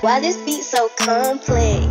Why this beat so complex?